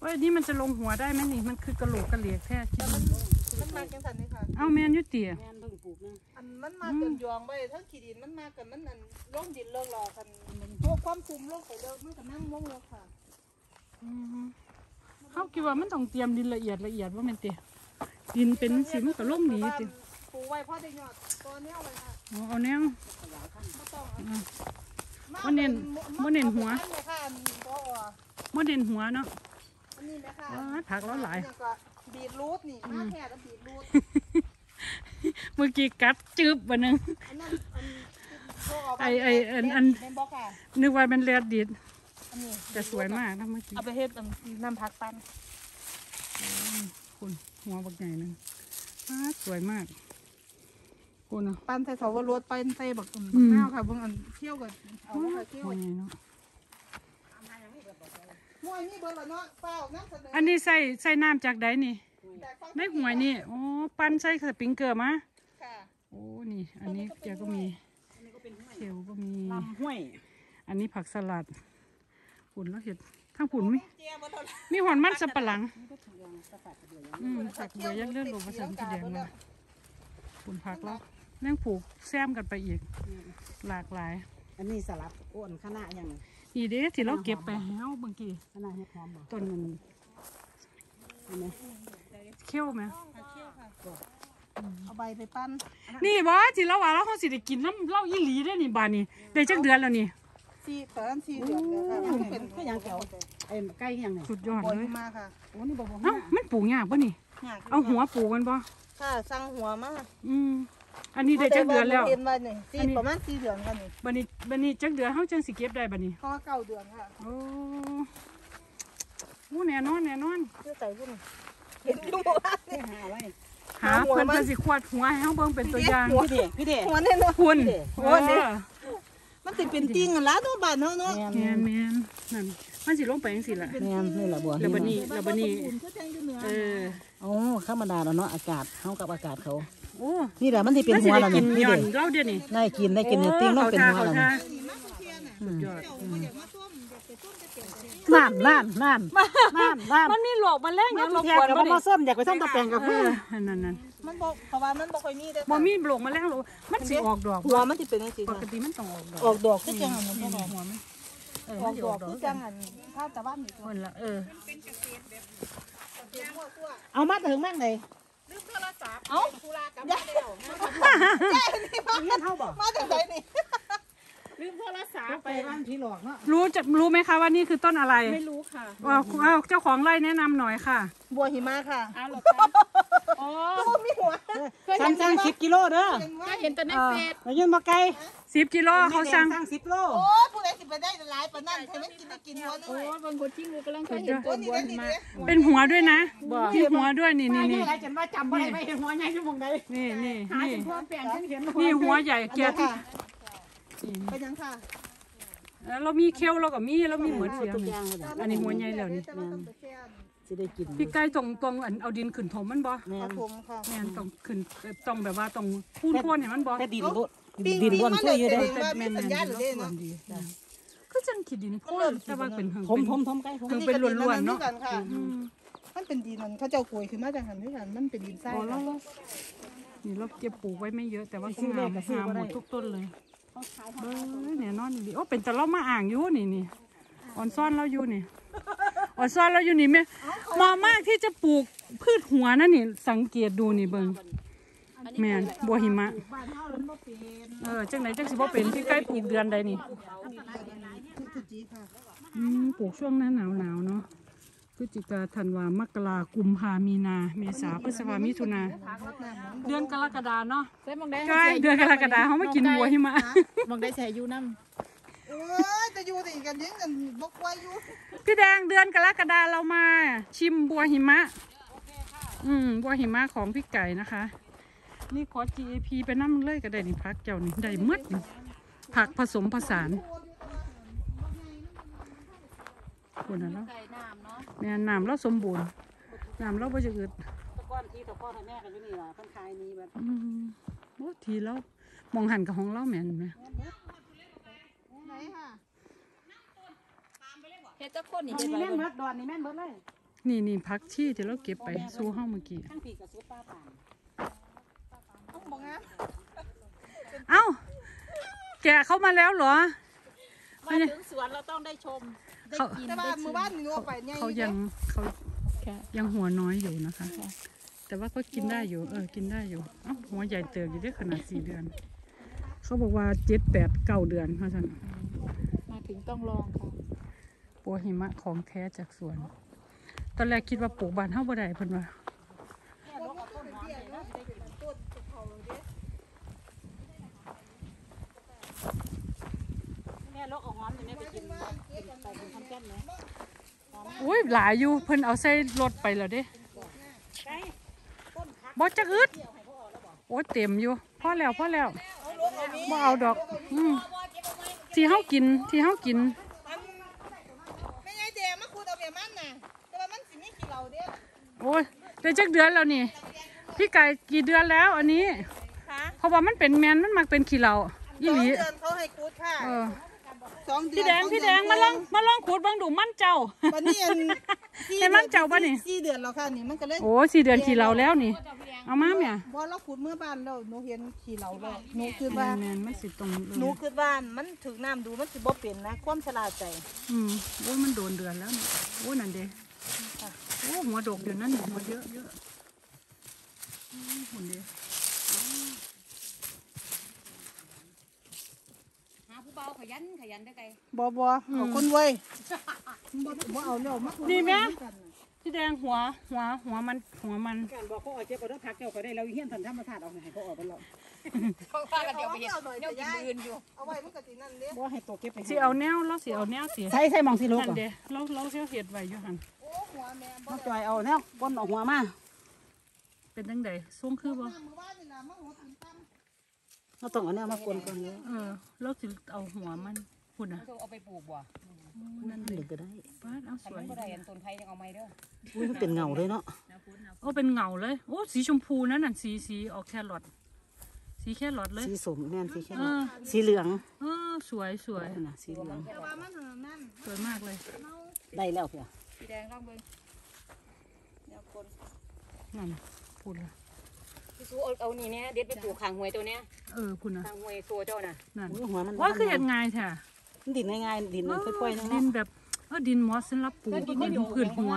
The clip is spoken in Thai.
ว่าอันนี้มันจะลงหัวได้ไหมนี่ มันคือกระโหลกกระเหลียกแท้คิดแต่ว่ามันมันมาจังสันนี่ค่ะ เอาแมนอยุติแม่นเพิ่งปลูกนะอันมันมาเกินยองไว้ทั้งขี้ดินมันมากันมันอันล่องดินเลิกรอกันพวกความคุมโลกไปเลิกมันก็นั่งลงเลยค่ะเขาคิดว่ามันต้องเตรียมดินละเอียดละเอียดว่ามันเตะดินเป็นสีมันก็ล่มดีติปลูกไว้พอได้ยอดตัวเนี้ยไว้ค่ะเอาเอาแนวไม่ต้องบ่เน้นบ่เน้นหัวอันนี้ค่ะอันนี้ก็อะโมเดนหัวเนาะอั นนี้นะคะว้ายผักแล้วหลายอันนี้ก็บีทรูทนี่มาแค่แล้วบีทรูทเมื่อกี้กัดจืบวันนึง อันนั้นอันพวกเาปไอ้ไอ้อันอัน เป็นบอกค่ะนึกว่าเป็นเลียดดิดอันนี้แต่สวยมากนะเมื่อกี้เอาไปเฮ็ดอันน้ำผักปั้นคุณหัวบักใหญ่หนึงว้าสวยมากคุณอะปั้นใส่เสาวรสปั้นใส่บักอุ่นอืบักมนาวค่ะเบิ่งอันเคี่ยวกันเอาบักเคี่ยวหัวใหญ่เนาะ มวยนี่เบิ่งละเนาะเปล่าน้ำเสนออันนี้ใส่ใส่น้ำจากใดนี่แต่ฟังในหัวยนี่โอ้ปั้นใส่สปริงเกอร์มาค่ะโอ้นี่ อันนี้แกก็มีเขียวก็มีลำห้วย อันนี้ผักสลัดผุนแล้วเห็ดทั้งผุนมีเจียบ่เท่าไหร่มีหอนมันสับปะหลังนี่ก็ถูกยังสกัดเดือดยังอืมผักเบือยัดเลือดลงผสมสีแดงมาผุนผักแล้วแม่งผูกแซมกันไปอีกหลากหลาย อันนี้สลัดอ้วนขนาดยัง นี่เด้ที่เราเก็บไปให้เฮาบางทีขนาดเห็ดหอมบ่ต้นมันเห็นไหมเขี้ยวไหมผักเคี่ยวค่ะเอาใบไปปั้นนี่บ่ที่เราว่าเราเขาสิได้กินน้ำเหล้าอีหลีได้อนี่บานนี่ได้จักเดือนแล้วนี่สี่ตอนนั้นสี่เดือนแล้วค่ะมันเป็นก็ยังแก้วเอ็มใกล้ยังเนี่ยสุดยอดบอยเลยมาค่ะโอ้นี่บ่บ่เอ้ามันปลูกยากป่ะนี่ยากยู่เอาหัวปลูกมันบ่ค่ะสั่งหัวมาอืม อันนี้ได้จักเดือนแล้วเดือนวันนี่สี่อันนี้ประมาณสี่เดือนกันนี่บันนี้บันนี้จักเดือนเฮาจังสิเก็บได้บัดนี้เพราะว่าเก้าเดือนค่ะโอ้โหแน่นอนแน่นอนเพื่อใส่พุ่นเห็นอยู่ว่าเพื่อหาไว้หาหัวเพิ่นมันจะสิขวดหัวให้เฮาเบิ่งเป็นตัวอย่างพี่เด็พี่เด็หัวเนี่ยเนาะคุณโอ้โอ้นี่ยมันติเป็นติ่งกันละตัวบ้านเนาะเนาะแม่นแม่นแม่นนั่นมันสิลงไปจังซี่ล่ะแม่นนี่แหละบัวแล้วบัดนี้แล้วบัดนี้อุ่นก็แทงอยู่เหนือเออโอ้ธรรมดาแล้วเนาะอากาศเฮากับอากาศเขาโอ้ นี่แหละมันสิเป็นมันสิหัวได้แล้วกินี่นพี่ย้อนเด็เราเดี๋ยวนี้ได้กินได้กินเนี่ยติ้งลงเป็นหัวแล้วโอ้นี่ขานี่มากเทียน่ะสุดยอดเจ้าบ่อยากมาต้มอยากไปต้มจะเก็บเสียนั่นนั่นนั่นนั่นนั่นมันมีโรคแมลงหมัยันงรบแทกวนกับบ่มานี่ส้มอยากไปส้มตะแปงกับเอเพื่ออนั่นนั่นมันบอกเพราะว่ามันบ่ค่อยมีเด้อบ่ค่ะมีโรคแมลงหรอกมันสิออกดอกหัวมันสิเป็นจังซี่ปค่ะกติมันต้องออกดอกออกดอกคือจังอันนั้นนี่บ่หัวมันเอออมัอนกสิดอออกกดอกคือจังอันถ้าตะวันนี่ตัวคนละเออเก็บหัวตัวเอามาถึงแม่งไหน ลืมโทรศัพท์เอ้าธุระกลับมาแล้วเงี้ยเท่าบ่มาจากไหนนี่ลืมโทรศัพท์ไปบ้านผีหลอกเนาะรู้จะรู้ไหมคะว่านี่คือต้นอะไรไม่รู้ค่ะเอาเอาเจ้าของไร่แนะนำหน่อยค่ะ บัวหิมะค่ะอ้าวเหรอคะ อ๋อบ่มีหัวสั่งสั่งสิบกิโลเด้อเป็นว่าก็เห็นแต่ในเฟซแล้วยืนมาไกลสิบกิโลเขาสั่งสั่งสิบโลโอ้ยผู้ใดสิไปได้หลายปานนั้นให้มันกินได้กินหัวนึงโอ้เลยบางคนที่งูกำลังเคยเห็นโอ้ต้ยนนี่บัวได้นี่มาเด้เป็นหัวด้วยนะมีหัวด้วยนี่นี่นี่นี่อะไรจนว่าจำบ่ได้ไม่เห็นหัวใหญ่ชั่วโมงใดนี่นี่หานี่จนพ่อแปลงฉันเห็นนี่หัวใหญ่เกียรติค่ะไปยังค่ะแล้วเรามีเคี้ยวเราก็มีเรามีเหมือนเสียงทุกนี่อย่างเลยอันนี้หัวใหญ่แล้วนี่ แต่ว่าต้องไปแช่นสิได้กินพี่ไก่ตรงตรงอันเอาดินขึ้นถมมันบ่แม่ครับผมค่ะ แม่นต้องขึ้นต้องแบบว่าต้องพูนพ่นเนี่ยมันบ่แต่ดินบุดินบนช่วยอยู่เด้แต่แม่นสัญญาณหรือเด้เนาะคือจังขีดดินพ่นแต่ว่าเป็นหึงผมเป็นผมผมไกลผมคือเป็นล้วนๆเนาะกัค่ะ อืมมันเป็นดินมันเขาเจ้ากุยขึ้นมาจากหันด้วยกันมันเป็นดินทรายอ๋อแล้วแล้วนี่เราเก็บปลูกไว้ไม่เยอะแต่ว่าก็งามงามหมดทุกต้นเลยเบ้อเนี่ยนอนนี่ดิโอ้เป็นแต่เรามาอ่างอยู่นี่นี่อ่อนซ่อนเราอยู่นี่ อ่อนซ่อนเราอยู่นี่แม่เหมาะมากที่จะปลูกพืชหัวนั่นนี่สังเกตดูนี่เบิ่งแม่นบัวหิมะบ้านเฮามันบ่เป็นเออจังไหนจังสิบ่เป็นที่ใกล้ปลูกเดือนใดนี่ทุกทุกจีค่ะอืมปลูกช่วงหน้าหนาวหนาวๆเนาะพฤศจิกาธันวามกรากุมภามีนา เมษาพฤษภามิถุนา เดือนกรกฎาเนาะใช่มองได้ใช่เดือนกรกฎาเขามากินบัวหิมะมองได้แช่ยูน้ เออจะอยู่ติกันยังกันบกไว้อยู่พี่แดงเดือนกรกฎาเรามา ชิมบัวหิมะ อืมบัวหิมะของพี่ไก่นะคะ นี่ขอ GAP ไปนั่เลยก็ได้นี่พักเจ้านี่ได้หมดนี่ผักผสมผสานคนน่ะเนาะำใส่น้ำเนาะแม่น้ำเราสมบูรณ์น้ำเราบ่จะอึดตะก้อนที่ตะก้อนให้แม่กันอยู่นี่ล่ะเพิ่นขายนี่แบบอืมโอ้ทีแล้วมองหันกับของเราแม่นไหม ไหนค่ะ เฮ็ดจักคนนี่อันเฮ็ดนี้ไว้แม่นเบิ่เบิงดดอนนี่แม่นเบิดเลยนี่นี่พักที่ที่เราเก็บไปสู้ห้องเมื่อกี้ ข้างปีกับซุปป้าป่านต้องบอกงามเอ้า แกะเข้ามาแล้วเหรอ มาถึงสวนเราต้องได้ชม ได้เขา กินแต่ว่าได้หชิมู่มบ้านนี่หนูเอาไปเนี่ยเขายังเขายังหัวน้อยอยู่นะคะ แต่ว่าก็กินได้อยู่เออกินได้อยู่เอ้าหัวใหญ่เติบอยู่ได้ขนาดสี่เดือน เขาบอกว่าเจ็ดแปดเก้าเดือนเพราะฉะนั้นมาถึงต้องลองค่ะ ปัวหิมะของแท้จากสวน ตอนแรกคิดว่าปลูกบานเท่าบ่ได้เพิ่นว่าแม่ลกเอาฮ้อนเลยนี่ไปกินไปเป็นทำเต้นไหมอุ้ยหลายอยู่เพิ่นเอาใส่รถไปแล้วเด้บ่จักอึดโอ้เต็มอยู่พอแล้วพอแล้วบ่เอาดอก อืมที่เฮากินที่เฮากิน ไม่ไงเดมาคูดเอาเบียมันน่ะแต่ว่ามันสิมีขี้เหล่าเด้ โอ้ยได้จักเดือนแล้วนี่ พี่ไก่กี่เดือนแล้วอันนี้ค่ะเพราะว่ามันเป็นแมนมันมักเป็นขี้เหล่าอีสอหงลีเดือนเขาให้คูดค่ะเออสองเดือนพี่แดงพี่แดงมาลองมาลองขูดเบิ่งดูมันเจ้า วันนี้อันให้มันเจ้าปะนี่ สี่เดือนแล้วค่ะนี่มันก็เลยโอ้ยสี่เดือนขี้เหล่าแล้วนี่ เอามาแม่พอเราขุดเมื่อบ้านแล้วหนูเห็นขี้เหล่าแล้วหนูคือแมว่านแมนมันสิตรงหนูคือบ้านมันถึงน้ำดูมันสิบ่เป็นนะ ความฉลาดใจอืมโอ้ยมันโดนเดือนแล้วนี่โอ้ยนั่นเด้ โอ้หัวดกอยู่นั่นนี่หัวเยอะเยอะอืมหุ่นเด้หาผู้เบาขยันขยันได้ไกลบ่บ่เอาคนเว้ยบ่บ่เอาแล้วมานี่แม่ พี่แดงหัวหัวหัวมันหัวมันการบอกเขาออกเจ็บเอาเด้อพักเจ้าก็ได้เราเฮี้ยนทันธรรมชาติเอาให้เขาออกไปแล้วเพราะว่ากันเดี๋ยวไปเห็นเนี่ยกินมือนอยู่เอาไว้มันก็สินั่นเด้บ่ให้ตัวเก็บไปสิเอาแนวเราสิเอาแนวสิใส่ใส่มองสิลูกนั่นเด้เราเราเสียเห็ดไว้อยู่หันโอ้หัวแม่บ่มาจอยเอาแล้วก้นออกหัวมาเป็นจังใดสูงคือบ่น้ำมือบ้านนี่ล่ะมาหัวถึงตั้มเราต้องเอาแนวมากวนก่อนเลยเออเราสิเอาหัวมัน พุ่นน่ะเอาไปปลูกบ่นั่นเด็เด้กก็ได้ปาดเอาสทำวยมันบ่ได้อันต้นไผ่ยังเอาไม้เด้ออุ้ยมันเป็นเงาเลยเนาะโอ้เป็นเงาเลยโอ้สีชมพูนั่นน่ะสีสีออกแครอทสีแครอทเลยสีสมแม่นสีแค่เออสีเหลืองเออสวยสวยนั่นน่ะสีเหลืองแต่ว่ามันนั่นสวยมากเลยได้แล้วเพียสีแดงร่างเบิ่งเนี่ยคนนั่นพุ่นละพี่สู้เอาเอานี่เนี่ยเด็ดไปปลูกข้างห้วยตัวเนี้ยเออพุ่นน่ะข้างห้วยตัวเจ้าน่ะนั่นอุ้ยหัวมันว่าคือเห็ดง่ายแท้ ดินง่ายๆดินค่อยๆนั่นดิเนาะนแบบเออดินเหมอสำหรับปลูกดินผืนหัว